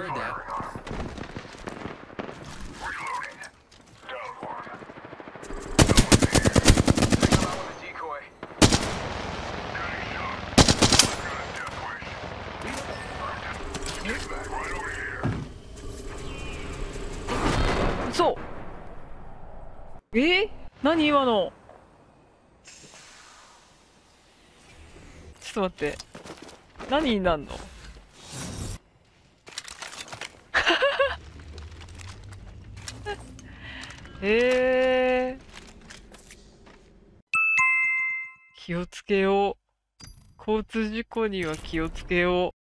Heard that. え何今の？ちょっと待って。何になんの？えー、気をつけよう。交通事故には気をつけよう。